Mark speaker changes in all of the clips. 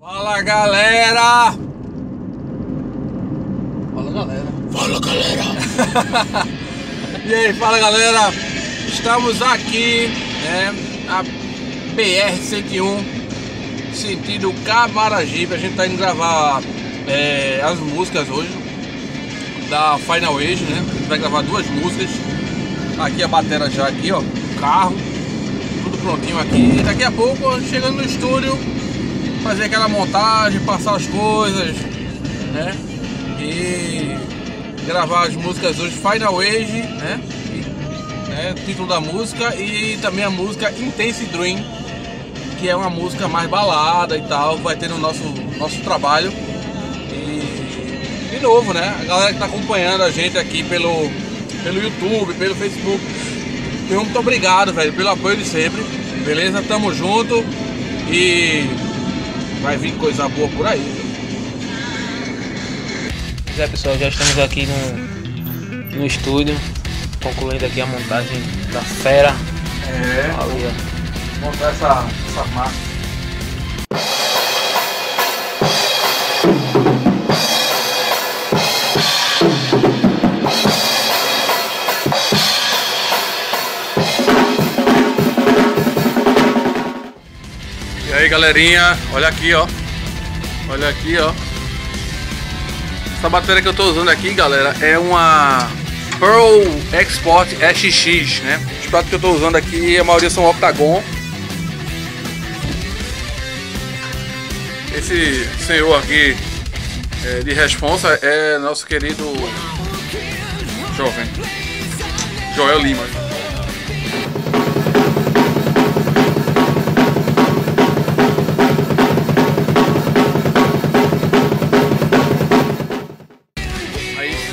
Speaker 1: Fala galera!
Speaker 2: Fala galera.
Speaker 1: Fala galera! e aí, fala galera! Estamos aqui, né, na BR-101, sentido Camaragibe. A gente tá indo gravar é, as músicas hoje da Final Age, né? A gente vai gravar duas músicas. Aqui a bateria já aqui, ó, carro, tudo prontinho aqui. E daqui a pouco, chegando no estúdio, fazer aquela montagem, passar as coisas, né? E gravar as músicas hoje, Final Age, né? Né? O título da música e também a música Intense Dream, que é uma música mais balada e tal, vai ter no nosso, nosso trabalho. E de novo, né? A galera que tá acompanhando a gente aqui pelo, pelo YouTube, pelo Facebook. Meu muito obrigado, velho, pelo apoio de sempre. Beleza? Tamo junto e vai vir coisa boa por aí.
Speaker 2: Pois é pessoal, já estamos aqui no, no estúdio, concluindo aqui a montagem da fera.
Speaker 1: É,
Speaker 2: Ali, ó.
Speaker 1: montar essa, essa massa. Galerinha, olha aqui ó. Olha aqui ó. Essa bateria que eu tô usando aqui, galera, é uma Pearl Export SX, né? Os pratos que eu tô usando aqui, a maioria são Octagon. Esse senhor aqui é, de responsa é nosso querido jovem Joel Lima.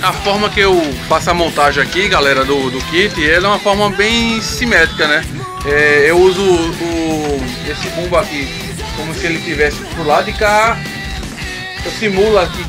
Speaker 1: A forma que eu faço a montagem aqui, galera, do, do kit, é uma forma bem simétrica, né? É, eu uso o, esse bumbo aqui como se ele estivesse pro lado de cá. Eu simulo aqui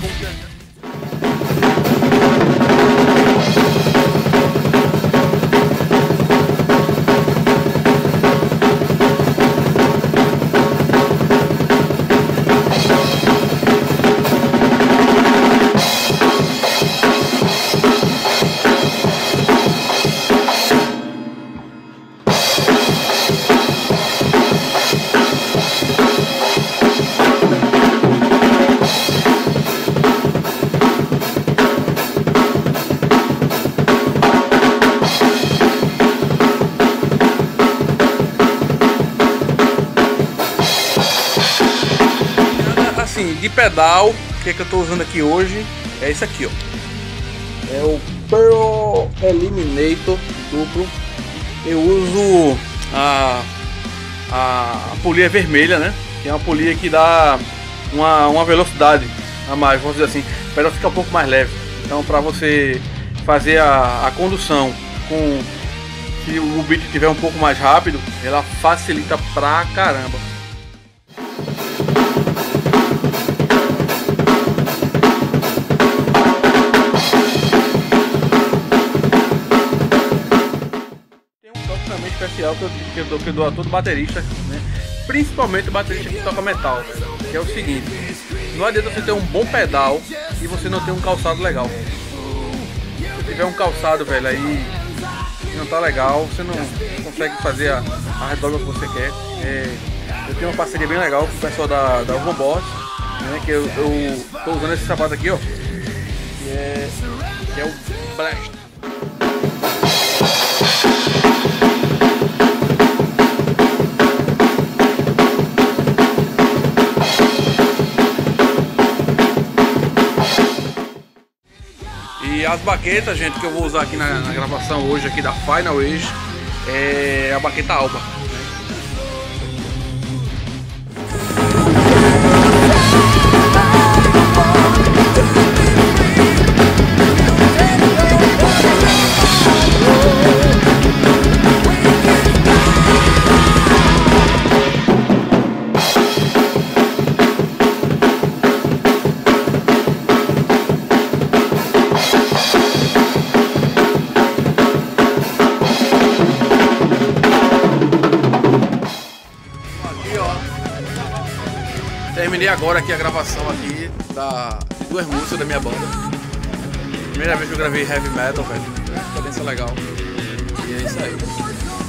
Speaker 1: de pedal, que, é que eu tô usando aqui hoje é esse aqui, ó. É o Pearl Eliminator duplo. Eu uso a, a, a polia vermelha, né? Que é uma polia que dá uma, uma velocidade a mais, vamos dizer assim, para ela ficar um pouco mais leve. Então, para você fazer a, a condução com se o beat estiver um pouco mais rápido, ela facilita pra caramba. Especial que eu, que eu, dou, que eu dou a todo baterista, né? Principalmente o baterista que toca metal, que é o seguinte, não adianta você ter um bom pedal e você não ter um calçado legal. Se tiver um calçado, velho, aí não tá legal, você não consegue fazer a, a que você quer. É, eu tenho uma parceria bem legal com o pessoal da, da Boss, né? Que eu, eu tô usando esse sapato aqui, ó. Que é, que é o Blast. As baquetas, gente, que eu vou usar aqui na, na gravação hoje aqui da Final Age é a baqueta Alba. Terminei agora aqui a gravação aqui da, de duas músicas da minha banda. Primeira vez que eu gravei heavy metal, velho. Experiência legal. E é isso aí.